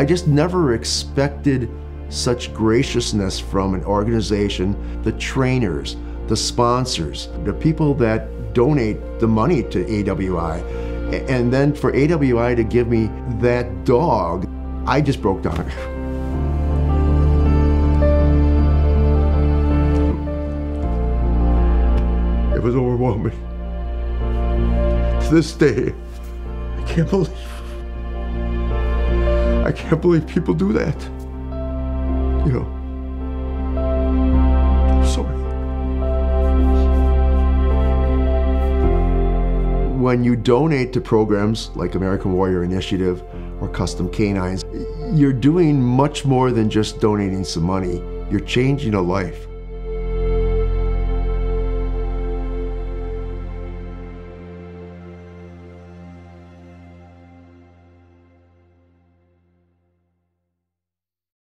I just never expected such graciousness from an organization, the trainers, the sponsors, the people that donate the money to AWI. And then for AWI to give me that dog, I just broke down. It was overwhelming. To this day, I can't believe. I can't believe people do that. You know. I'm sorry. When you donate to programs like American Warrior Initiative or Custom Canines, you're doing much more than just donating some money. You're changing a life.